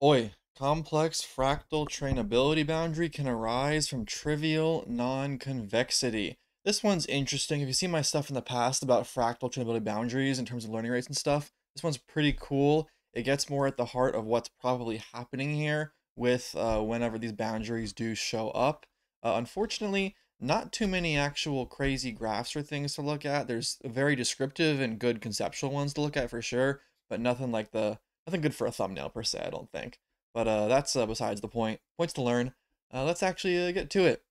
Oi, complex fractal trainability boundary can arise from trivial non-convexity. This one's interesting. If you see my stuff in the past about fractal trainability boundaries in terms of learning rates and stuff, this one's pretty cool. It gets more at the heart of what's probably happening here with uh, whenever these boundaries do show up. Uh, unfortunately, not too many actual crazy graphs or things to look at. There's very descriptive and good conceptual ones to look at for sure, but nothing like the nothing good for a thumbnail per se, I don't think. But uh, that's uh, besides the point. Points to learn. Uh, let's actually uh, get to it.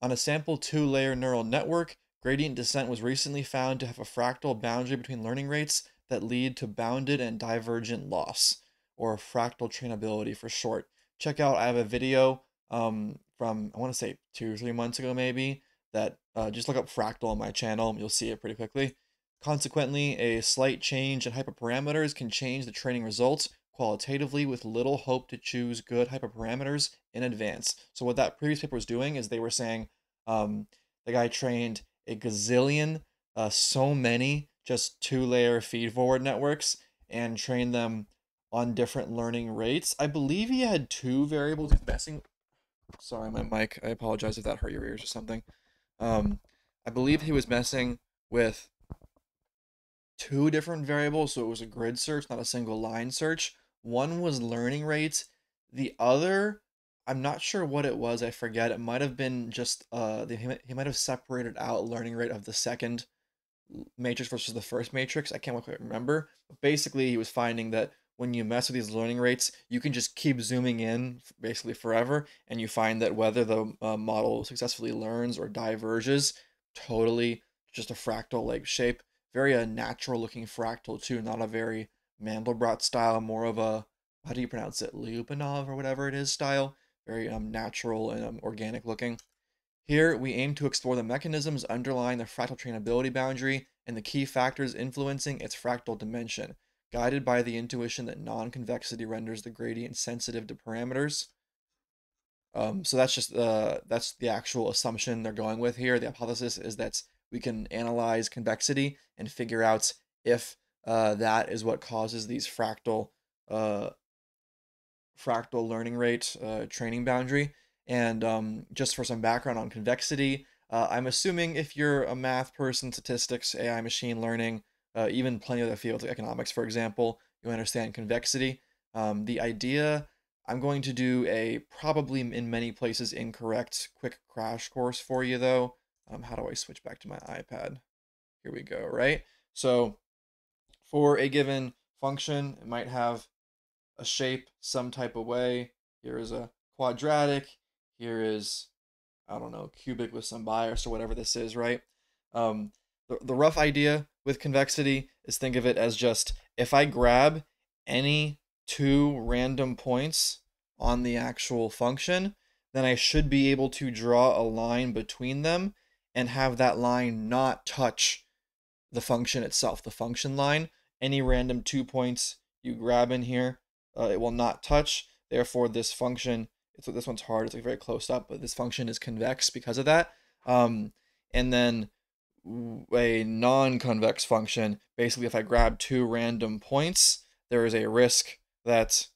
On a sample two-layer neural network, gradient descent was recently found to have a fractal boundary between learning rates that lead to bounded and divergent loss, or fractal trainability for short. Check out, I have a video um, from I want to say two or three months ago maybe that uh, just look up fractal on my channel you'll see it pretty quickly consequently a slight change in hyperparameters can change the training results qualitatively with little hope to choose good hyperparameters in advance so what that previous paper was doing is they were saying um, the guy trained a gazillion uh, so many just two layer feed forward networks and trained them on different learning rates. I believe he had two variables he's messing Sorry, my mic. I apologize if that hurt your ears or something. Um, I believe he was messing with two different variables, so it was a grid search, not a single line search. One was learning rates. The other, I'm not sure what it was. I forget. It might have been just uh, the, he might have separated out learning rate of the second matrix versus the first matrix. I can't quite remember. But basically, he was finding that when you mess with these learning rates, you can just keep zooming in basically forever, and you find that whether the uh, model successfully learns or diverges, totally just a fractal like shape. Very a natural looking fractal too, not a very Mandelbrot style, more of a how do you pronounce it, Lyapunov or whatever it is style. Very um natural and um, organic looking. Here, we aim to explore the mechanisms underlying the fractal trainability boundary and the key factors influencing its fractal dimension guided by the intuition that non-convexity renders the gradient sensitive to parameters. Um, so that's just uh, that's the actual assumption they're going with here. The hypothesis is that we can analyze convexity and figure out if uh, that is what causes these fractal uh, fractal learning rate uh, training boundary. And um, just for some background on convexity, uh, I'm assuming if you're a math person, statistics, AI, machine learning, uh, even plenty of other fields like economics, for example, you understand convexity. Um, the idea, I'm going to do a probably in many places incorrect quick crash course for you though. Um, how do I switch back to my iPad? Here we go, right? So for a given function, it might have a shape some type of way. Here is a quadratic. Here is, I don't know, cubic with some bias or whatever this is, right? Um, the, the rough idea with convexity is think of it as just if I grab any two random points on the actual function, then I should be able to draw a line between them and have that line not touch the function itself, the function line. Any random two points you grab in here, uh, it will not touch. Therefore, this function, it's, this one's hard, it's like very close up, but this function is convex because of that. Um, and then a non-convex function, basically if I grab two random points, there is a risk that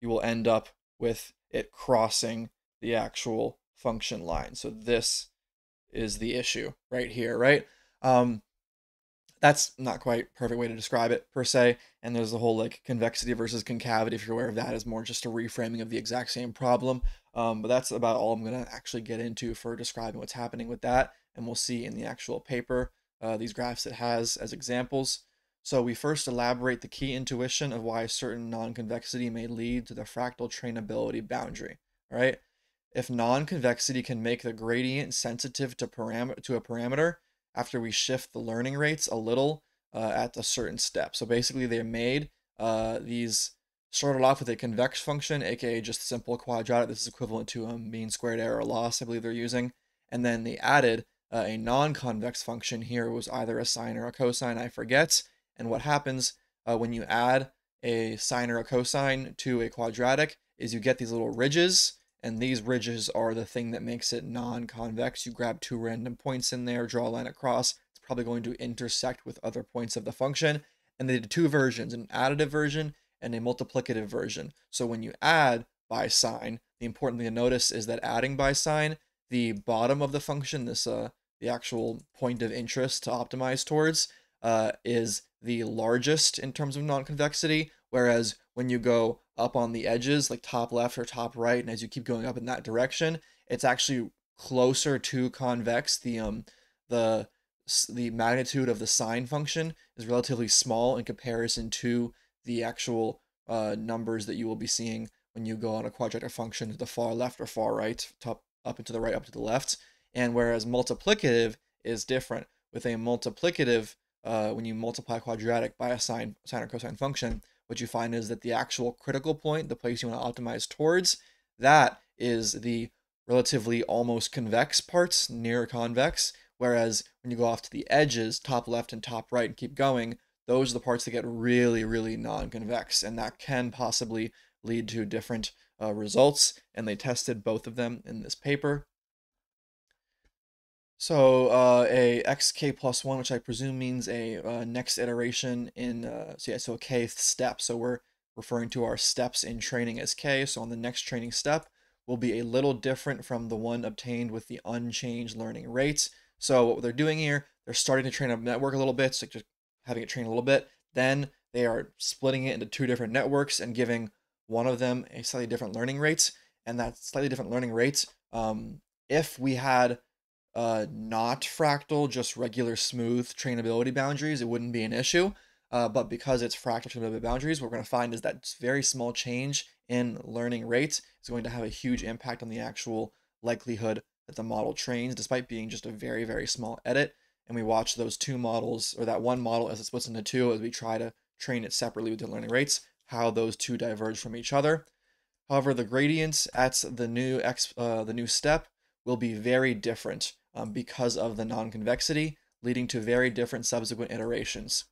you will end up with it crossing the actual function line. So this is the issue right here, right? Um, that's not quite perfect way to describe it per se. And there's the whole like convexity versus concavity. If you're aware of that, is more just a reframing of the exact same problem. Um, but that's about all I'm gonna actually get into for describing what's happening with that and we'll see in the actual paper uh, these graphs it has as examples. So we first elaborate the key intuition of why certain non-convexity may lead to the fractal trainability boundary, right? If non-convexity can make the gradient sensitive to, param to a parameter after we shift the learning rates a little uh, at a certain step. So basically they made uh, these started off with a convex function, aka just simple quadratic. This is equivalent to a mean squared error loss, I believe they're using. And then they added uh, a non-convex function here was either a sine or a cosine, I forget. And what happens uh, when you add a sine or a cosine to a quadratic is you get these little ridges, and these ridges are the thing that makes it non-convex. You grab two random points in there, draw a line across, it's probably going to intersect with other points of the function. And they did two versions, an additive version and a multiplicative version. So when you add by sine, the important thing to notice is that adding by sine, the bottom of the function, this uh, the actual point of interest to optimize towards, uh, is the largest in terms of non-convexity, whereas when you go up on the edges, like top left or top right, and as you keep going up in that direction, it's actually closer to convex. The um the the magnitude of the sine function is relatively small in comparison to the actual uh, numbers that you will be seeing when you go on a quadratic function to the far left or far right, top up and to the right, up to the left. And whereas multiplicative is different. With a multiplicative, uh, when you multiply quadratic by a sine, sine or cosine function, what you find is that the actual critical point, the place you want to optimize towards, that is the relatively almost convex parts near convex. Whereas when you go off to the edges, top left and top right, and keep going, those are the parts that get really, really non-convex, and that can possibly lead to different uh, results. And they tested both of them in this paper. So uh, a xk plus one, which I presume means a uh, next iteration in, uh, so yeah, so kth step. So we're referring to our steps in training as k. So on the next training step will be a little different from the one obtained with the unchanged learning rates. So what they're doing here, they're starting to train a network a little bit, so just having it train a little bit. Then they are splitting it into two different networks and giving one of them a slightly different learning rates. And that slightly different learning rates, um, if we had uh, not fractal, just regular smooth trainability boundaries, it wouldn't be an issue. Uh, but because it's fractal trainability boundaries, what we're going to find is that very small change in learning rates is going to have a huge impact on the actual likelihood that the model trains, despite being just a very, very small edit. And we watch those two models, or that one model as it splits into two, as we try to train it separately with the learning rates, how those two diverge from each other. However, the gradients at the new x, uh, the new step will be very different um, because of the non-convexity, leading to very different subsequent iterations.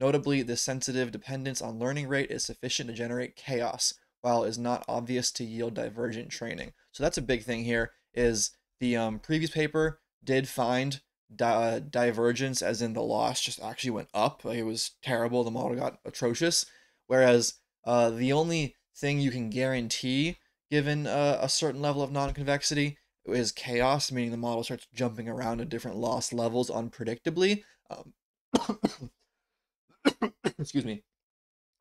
Notably, the sensitive dependence on learning rate is sufficient to generate chaos, while it is not obvious to yield divergent training. So that's a big thing here, is the um, previous paper did find di- uh, divergence, as in the loss just actually went up. Like it was terrible. The model got atrocious. Whereas uh, the only thing you can guarantee, given uh, a certain level of non-convexity, is chaos, meaning the model starts jumping around at different loss levels unpredictably. Um, excuse me.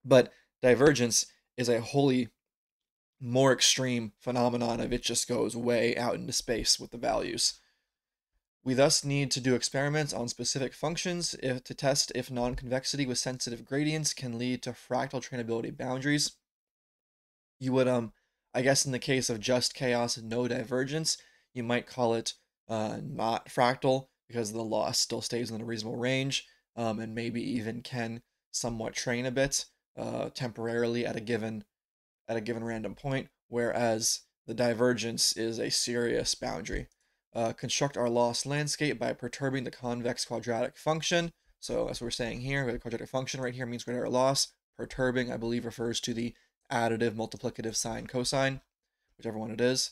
But divergence is a wholly more extreme phenomenon of it just goes way out into space with the values. We thus need to do experiments on specific functions if, to test if non-convexity with sensitive gradients can lead to fractal trainability boundaries. You would, um, I guess in the case of just chaos and no divergence, you might call it uh, not fractal because the loss still stays in a reasonable range um, and maybe even can somewhat train a bit uh, temporarily at a given at a given random point, whereas the divergence is a serious boundary. Uh, construct our loss landscape by perturbing the convex quadratic function. So as we're saying here, the quadratic function right here means greater loss. Perturbing, I believe, refers to the additive multiplicative sine cosine, whichever one it is.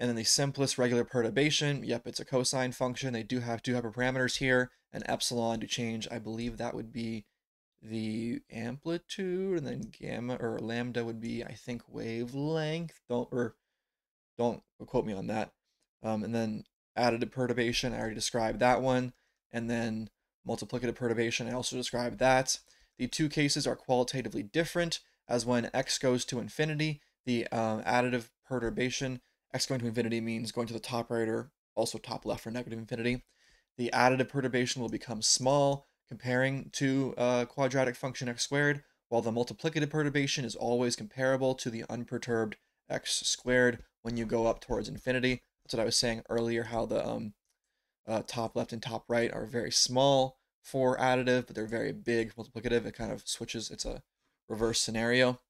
And then the simplest regular perturbation, yep, it's a cosine function. They do have two hyperparameters here, and epsilon to change, I believe that would be the amplitude and then gamma or lambda would be I think wavelength. Don't or don't quote me on that. Um, and then additive perturbation I already described that one. And then multiplicative perturbation I also described that. The two cases are qualitatively different. As when x goes to infinity the um, additive perturbation x going to infinity means going to the top right or also top left for negative infinity the additive perturbation will become small comparing to a quadratic function x squared, while the multiplicative perturbation is always comparable to the unperturbed x squared when you go up towards infinity. That's what I was saying earlier, how the um, uh, top left and top right are very small for additive, but they're very big multiplicative. It kind of switches, it's a reverse scenario.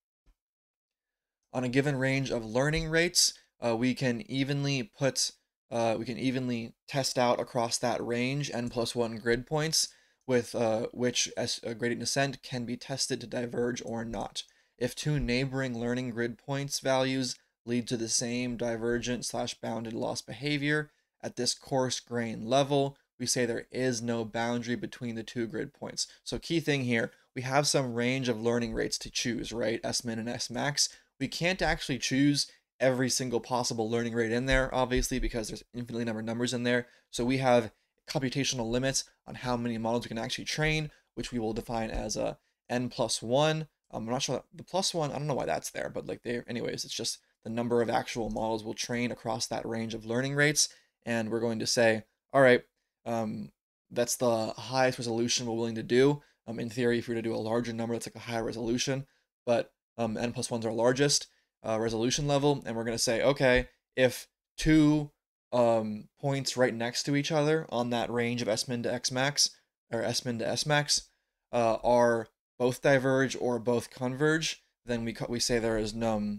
On a given range of learning rates, uh, we can evenly put, uh, we can evenly test out across that range n plus one grid points with uh, which as a gradient descent can be tested to diverge or not. If two neighboring learning grid points values lead to the same divergent slash bounded loss behavior at this coarse grain level, we say there is no boundary between the two grid points. So key thing here, we have some range of learning rates to choose, right? S-min and S-max. We can't actually choose every single possible learning rate in there, obviously, because there's infinitely number of numbers in there. So we have computational limits on how many models we can actually train, which we will define as a n plus one. Um, I'm not sure the plus one, I don't know why that's there, but like there, anyways, it's just the number of actual models we'll train across that range of learning rates. And we're going to say, all right, um, that's the highest resolution we're willing to do. Um, in theory, if we were to do a larger number, that's like a higher resolution, but um, n plus one's our largest uh, resolution level. And we're going to say, okay, if two um, points right next to each other on that range of S-min to X-max, or S-min to S-max, uh, are both diverge or both converge, then we, we say there is no,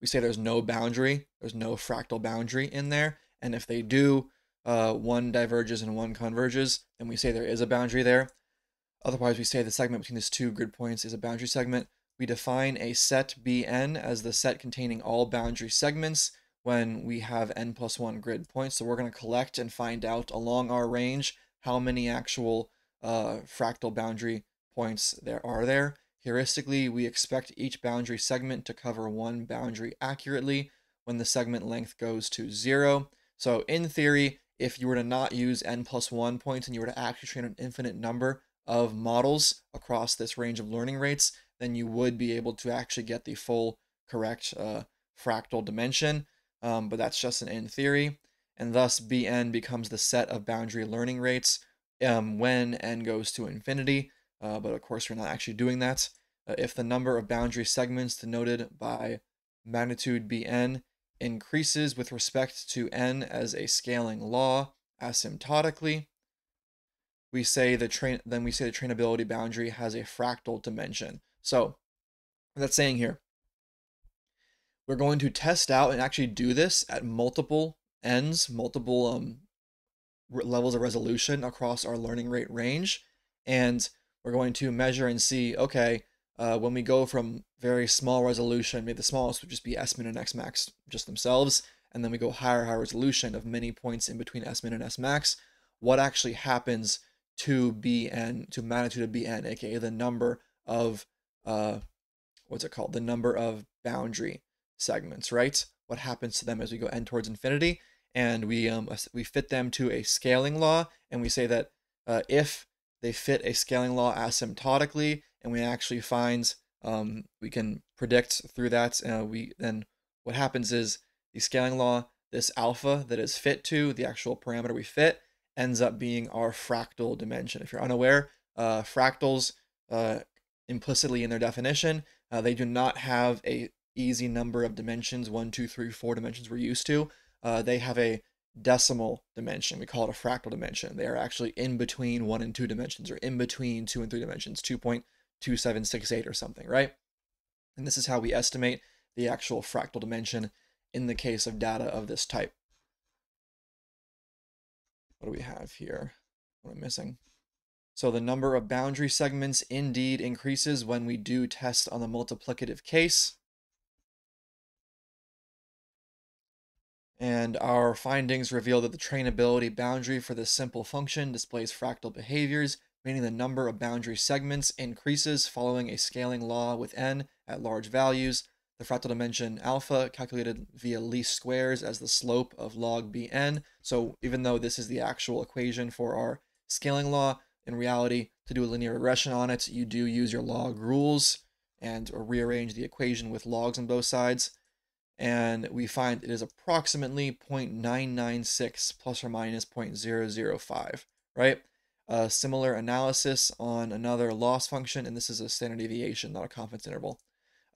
we say there's no boundary, there's no fractal boundary in there. And if they do, uh, one diverges and one converges, then we say there is a boundary there. Otherwise, we say the segment between these two grid points is a boundary segment. We define a set Bn as the set containing all boundary segments when we have n plus 1 grid points. So we're going to collect and find out along our range how many actual uh, fractal boundary points there are there. Heuristically, we expect each boundary segment to cover one boundary accurately when the segment length goes to 0. So in theory, if you were to not use n plus 1 points and you were to actually train an infinite number of models across this range of learning rates, then you would be able to actually get the full correct uh, fractal dimension. Um, but that's just an in theory. And thus Bn becomes the set of boundary learning rates um, when n goes to infinity. Uh, but of course, we're not actually doing that. Uh, if the number of boundary segments denoted by magnitude Bn increases with respect to n as a scaling law asymptotically, we say the train then we say the trainability boundary has a fractal dimension. So that's saying here, we're going to test out and actually do this at multiple ends, multiple um, levels of resolution across our learning rate range. And we're going to measure and see, okay, uh, when we go from very small resolution, maybe the smallest would just be S-min and X-max just themselves, and then we go higher, higher resolution of many points in between S-min and S-max, what actually happens to Bn, to magnitude of Bn, aka the number of, uh, what's it called? The number of boundary segments, right? What happens to them as we go n towards infinity? And we, um, we fit them to a scaling law, and we say that uh, if they fit a scaling law asymptotically, and we actually find um, we can predict through that. Uh, we then what happens is the scaling law, this alpha that is fit to the actual parameter we fit, ends up being our fractal dimension. If you're unaware, uh, fractals uh, implicitly in their definition, uh, they do not have a easy number of dimensions, one, two, three, four dimensions we're used to. Uh, they have a decimal dimension. We call it a fractal dimension. They are actually in between one and two dimensions or in between two and three dimensions, 2.2768 or something, right? And this is how we estimate the actual fractal dimension in the case of data of this type. What do we have here? What am I missing? So the number of boundary segments indeed increases when we do test on the multiplicative case. And our findings reveal that the trainability boundary for this simple function displays fractal behaviors, meaning the number of boundary segments increases following a scaling law with n at large values. The fractal dimension alpha calculated via least squares as the slope of log bn. So even though this is the actual equation for our scaling law, in reality, to do a linear regression on it, you do use your log rules and rearrange the equation with logs on both sides and we find it is approximately 0.996 plus or minus 0.005, right? A similar analysis on another loss function, and this is a standard deviation, not a confidence interval.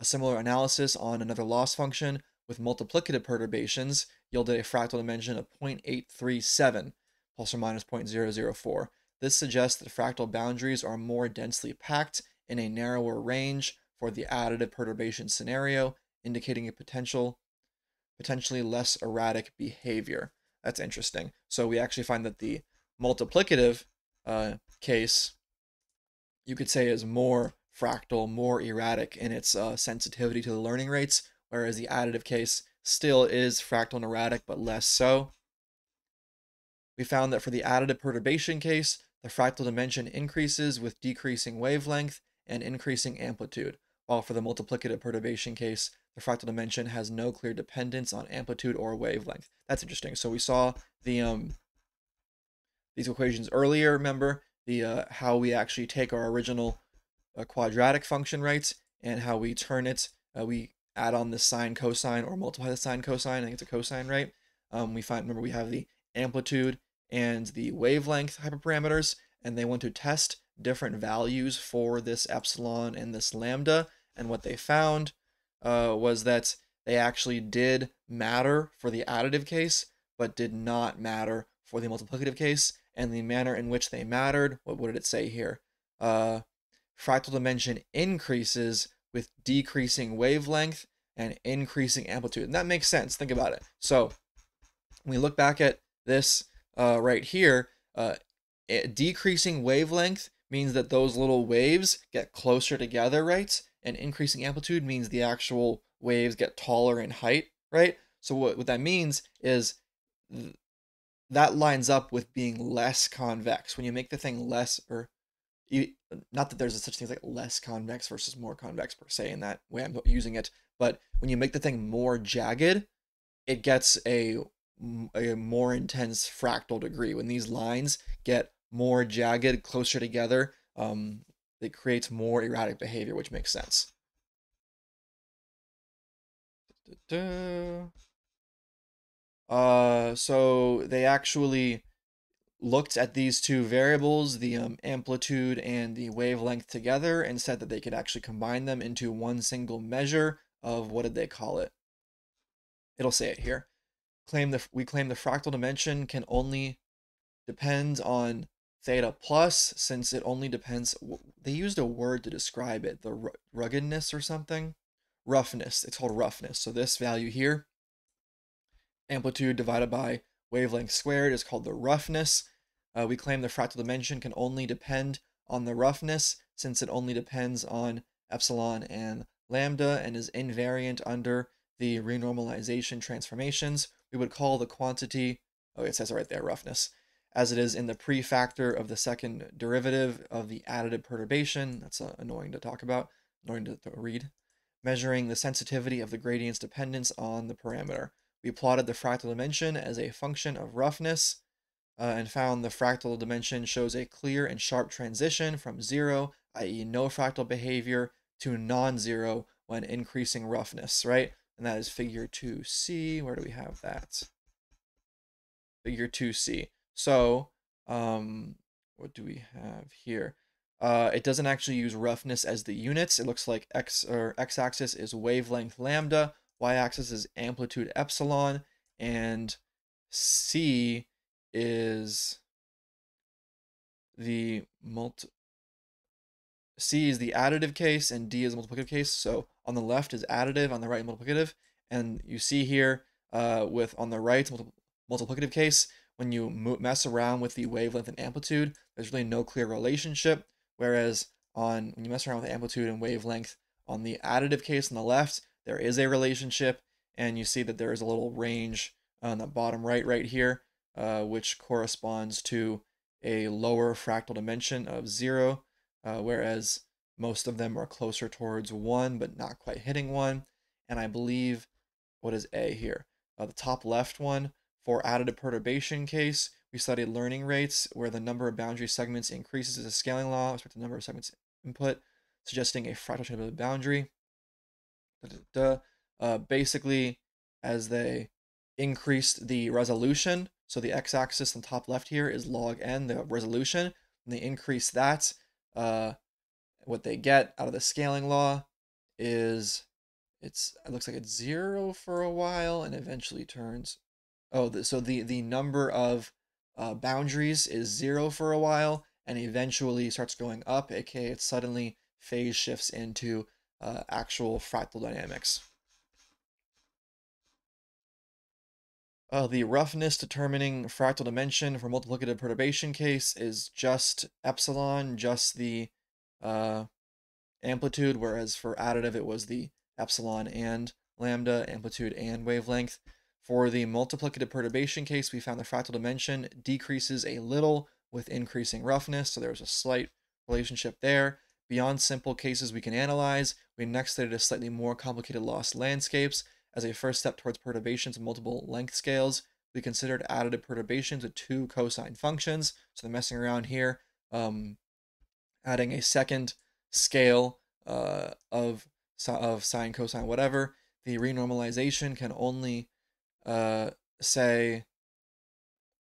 A similar analysis on another loss function with multiplicative perturbations yielded a fractal dimension of 0.837 plus or minus 0.004. This suggests that fractal boundaries are more densely packed in a narrower range for the additive perturbation scenario indicating a potential potentially less erratic behavior. That's interesting. So we actually find that the multiplicative uh, case, you could say, is more fractal, more erratic in its uh, sensitivity to the learning rates, whereas the additive case still is fractal and erratic, but less so. We found that for the additive perturbation case, the fractal dimension increases with decreasing wavelength and increasing amplitude, while for the multiplicative perturbation case, the fractal dimension has no clear dependence on amplitude or wavelength. That's interesting. So we saw the um, these equations earlier, remember, the uh, how we actually take our original uh, quadratic function, right, and how we turn it, uh, we add on the sine cosine or multiply the sine cosine, I think it's a cosine, right? Um, we find, remember, we have the amplitude and the wavelength hyperparameters, and they want to test different values for this epsilon and this lambda, and what they found uh, was that they actually did matter for the additive case, but did not matter for the multiplicative case, and the manner in which they mattered, what, what did it say here? Uh, fractal dimension increases with decreasing wavelength and increasing amplitude. And that makes sense. Think about it. So we look back at this uh, right here, uh, decreasing wavelength means that those little waves get closer together, right? And increasing amplitude means the actual waves get taller in height, right? So what, what that means is th that lines up with being less convex. When you make the thing less, or you, not that there's such thing as like less convex versus more convex per se in that way I'm using it, but when you make the thing more jagged, it gets a, a more intense fractal degree. When these lines get more jagged, closer together, um, it creates more erratic behavior, which makes sense. Uh, so they actually looked at these two variables, the um, amplitude and the wavelength together, and said that they could actually combine them into one single measure of what did they call it? It'll say it here. Claim the we claim the fractal dimension can only depend on theta plus since it only depends they used a word to describe it the ruggedness or something? Roughness it's called roughness. So this value here amplitude divided by wavelength squared is called the roughness. Uh, we claim the fractal dimension can only depend on the roughness since it only depends on epsilon and lambda and is invariant under the renormalization transformations. We would call the quantity, oh, it says right there, roughness, as it is in the prefactor of the second derivative of the additive perturbation. That's uh, annoying to talk about, annoying to, to read. Measuring the sensitivity of the gradient's dependence on the parameter. We plotted the fractal dimension as a function of roughness uh, and found the fractal dimension shows a clear and sharp transition from zero, i.e. no fractal behavior, to non-zero when increasing roughness, right? And that is figure 2c. Where do we have that? Figure 2c. So, um, what do we have here? Uh, it doesn't actually use roughness as the units. It looks like x or x-axis is wavelength lambda, y-axis is amplitude epsilon, and c is the multi C is the additive case and D is the multiplicative case. So on the left is additive, on the right multiplicative. And you see here uh, with on the right multiplicative case, when you mess around with the wavelength and amplitude, there's really no clear relationship. Whereas on when you mess around with amplitude and wavelength on the additive case on the left, there is a relationship. And you see that there is a little range on the bottom right right here, uh, which corresponds to a lower fractal dimension of zero uh, whereas most of them are closer towards one, but not quite hitting one. And I believe, what is A here? Uh, the top left one, for additive perturbation case, we studied learning rates where the number of boundary segments increases as a scaling law with respect to the number of segments input, suggesting a fractal trainability boundary. Da, da, da. Uh, basically, as they increased the resolution, so the x-axis on top left here is log n, the resolution, and they increase that, uh, what they get out of the scaling law is it's it looks like it's zero for a while and eventually turns oh the, so the the number of uh, boundaries is zero for a while and eventually starts going up aka it suddenly phase shifts into uh, actual fractal dynamics. Uh, the roughness determining fractal dimension for multiplicative perturbation case is just epsilon, just the uh, amplitude, whereas for additive it was the epsilon and lambda, amplitude and wavelength. For the multiplicative perturbation case, we found the fractal dimension decreases a little with increasing roughness. So there's a slight relationship there. Beyond simple cases we can analyze, we next studied a slightly more complicated loss landscapes. As a first step towards perturbations of multiple length scales, we considered additive perturbations with two cosine functions. So they're messing around here, um, adding a second scale uh, of, of sine, cosine, whatever. The renormalization can only uh, say,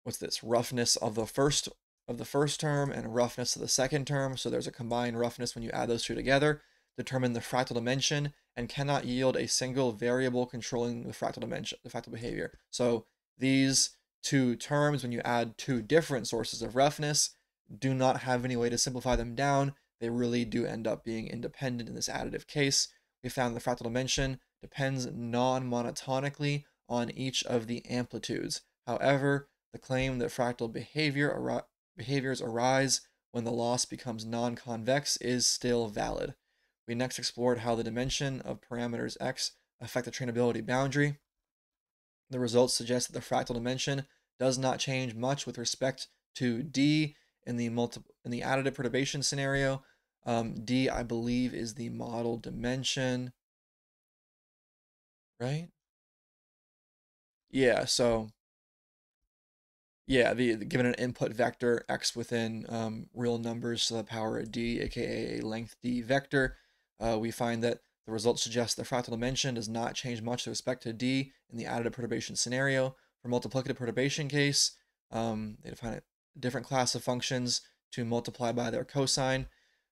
what's this, roughness of the first of the first term and roughness of the second term. So there's a combined roughness when you add those two together. Determine the fractal dimension and cannot yield a single variable controlling the fractal dimension, the fractal behavior. So these two terms, when you add two different sources of roughness, do not have any way to simplify them down. They really do end up being independent in this additive case. We found the fractal dimension depends non-monotonically on each of the amplitudes. However, the claim that fractal behavior behaviors arise when the loss becomes non-convex is still valid. We next explored how the dimension of parameters x affect the trainability boundary. The results suggest that the fractal dimension does not change much with respect to d in the multi in the additive perturbation scenario. Um, d, I believe, is the model dimension, right? Yeah, so yeah, the, the, given an input vector x within um, real numbers to the power of d, aka a length d vector, uh, we find that the results suggest the fractal dimension does not change much with respect to d in the additive perturbation scenario. For multiplicative perturbation case, um, they define a different class of functions to multiply by their cosine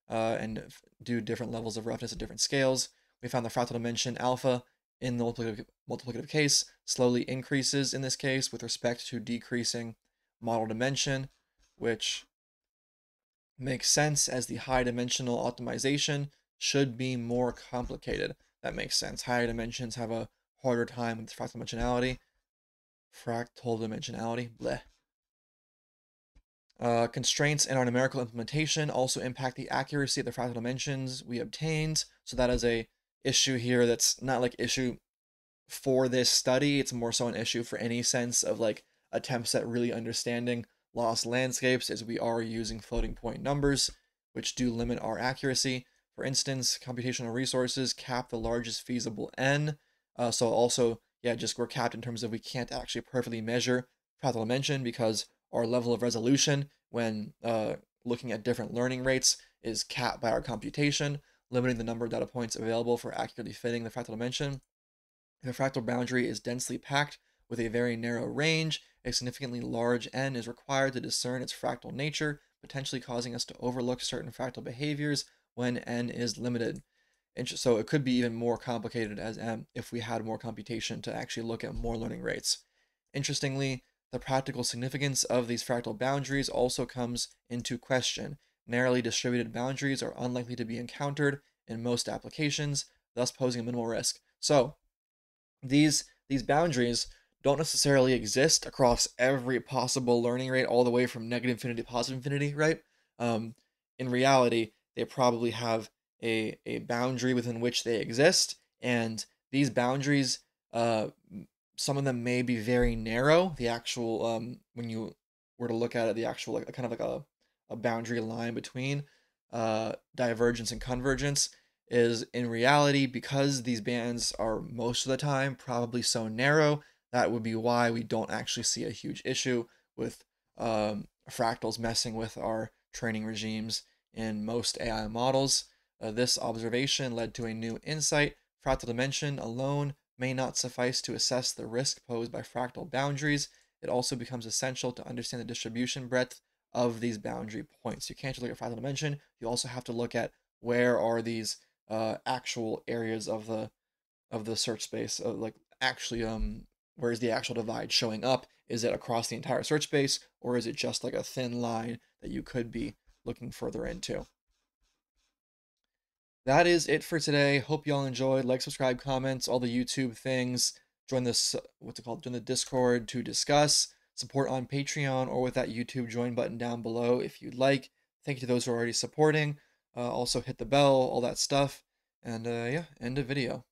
uh, and do different levels of roughness at different scales. We found the fractal dimension alpha in the multiplicative, multiplicative case slowly increases in this case with respect to decreasing model dimension, which makes sense as the high dimensional optimization should be more complicated. That makes sense. Higher dimensions have a harder time with fractal dimensionality. Fractal dimensionality, bleh. Uh, constraints in our numerical implementation also impact the accuracy of the fractal dimensions we obtained. So that is a issue here that's not like issue for this study. It's more so an issue for any sense of like attempts at really understanding loss landscapes as we are using floating point numbers, which do limit our accuracy. For instance, computational resources cap the largest feasible n. Uh, so also, yeah, just we're capped in terms of we can't actually perfectly measure fractal dimension because our level of resolution when uh, looking at different learning rates is capped by our computation, limiting the number of data points available for accurately fitting the fractal dimension. The fractal boundary is densely packed with a very narrow range, a significantly large n is required to discern its fractal nature, potentially causing us to overlook certain fractal behaviors when n is limited. So it could be even more complicated as m if we had more computation to actually look at more learning rates. Interestingly, the practical significance of these fractal boundaries also comes into question. Narrowly distributed boundaries are unlikely to be encountered in most applications, thus posing a minimal risk. So these these boundaries don't necessarily exist across every possible learning rate all the way from negative infinity to positive infinity, right? Um, in reality, they probably have a, a boundary within which they exist, and these boundaries, uh, some of them may be very narrow. The actual, um, when you were to look at it, the actual, like, kind of like a, a boundary line between uh, divergence and convergence is in reality, because these bands are most of the time probably so narrow, that would be why we don't actually see a huge issue with um, fractals messing with our training regimes in most AI models. Uh, this observation led to a new insight. Fractal dimension alone may not suffice to assess the risk posed by fractal boundaries. It also becomes essential to understand the distribution breadth of these boundary points. You can't just look at fractal dimension. You also have to look at where are these uh, actual areas of the of the search space, uh, like actually um where is the actual divide showing up? Is it across the entire search space, or is it just like a thin line that you could be looking further into? That is it for today. Hope y'all enjoyed. Like, subscribe, comments, all the YouTube things. Join this, what's it called? Join the Discord to discuss. Support on Patreon or with that YouTube join button down below if you'd like. Thank you to those who are already supporting. Uh, also hit the bell, all that stuff. And uh, yeah, end of video.